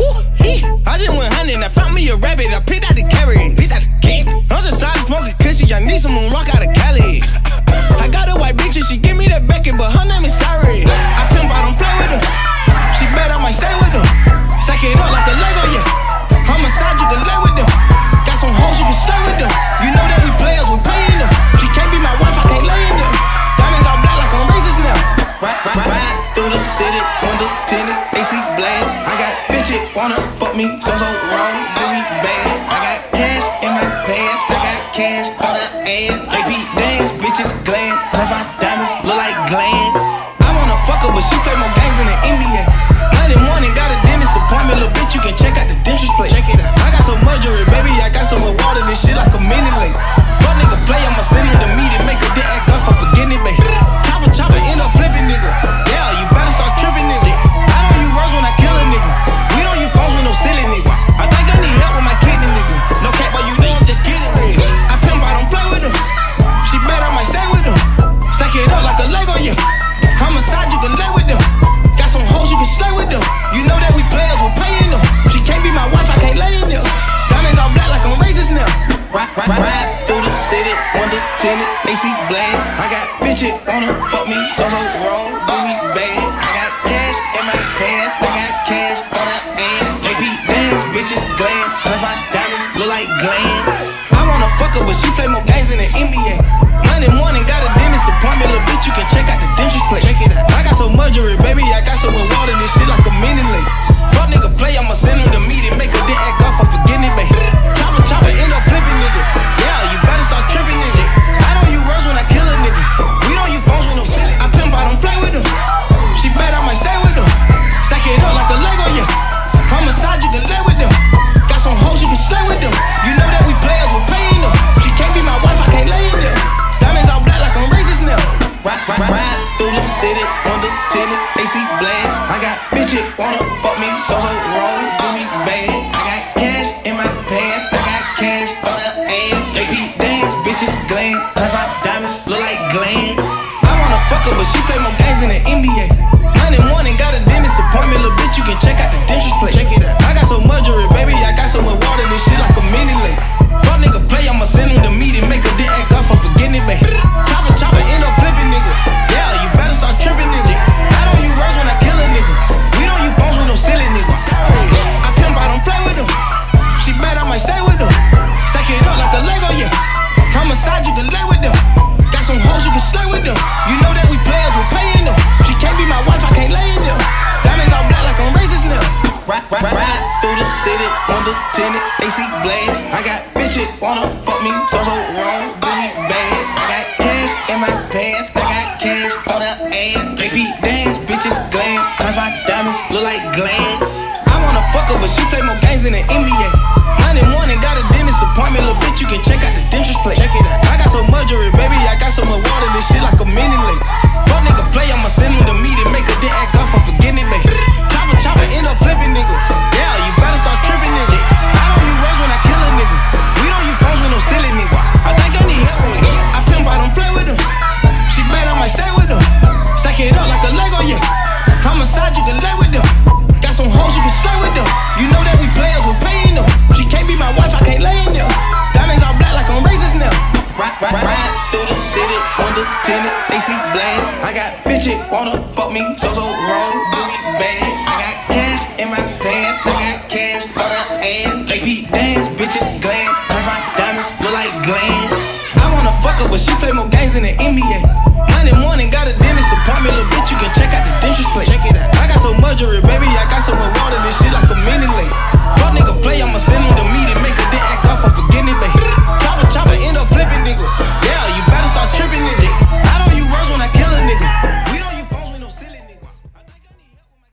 I just went hunting, I found me a rabbit, I picked out the carrot. Picked out the cat. I'm just started smoking cushy, I need some rock out of Cali. City, window tinted, AC blast. I got bitch it wanna fuck me, so so wrong, do me bad. I got bitches wanna fuck me, so so wrong, me bad. I got cash in my pants, I got cash on the ass. KP dance, bitches glance, cause my diamonds look like glands. I wanna fuck her, but she play more games than the NBA. Monday morning, got a dentist appointment, little bitch, you can check out the dentist plate. Check it out. I got some mercury, baby, I got some water, this shit like a Minute Maid. City, window tinted, AC blast. I got bitches wanna fuck me, so so wrong, do me bad. I got cash in my pants, I got cash on the ass. KP dance, bitches glance, cause my diamonds look like glands. I wanna fuck her, but she play more games than the NBA. Homicide, you can lay with them. Got some hoes, you can slay with them. You know that we players, we're paying them. She can't be my wife, I can't lay in them. Diamonds all black like I'm racist now. Ride, ride, ride through the city, window tinted, AC blast. I got bitches wanna fuck me, so so wrong, bad. I got cash in my pants, I got cash on the ass. KP dance, bitches glance, cause my diamonds look like glands. I wanna fuck her, but she play more games than the NBA. Monday morning, got a dentist appointment, little bitch, you can check out the dentist plate. Check it out. I got some tinted, blast. I got bitches wanna fuck me, so so wrong, me bad. I got cash in my pants, I got cash on the ass. KP dance, bitches glance, cause my diamonds look like glands. I wanna fuck her, but she play more games than the NBA.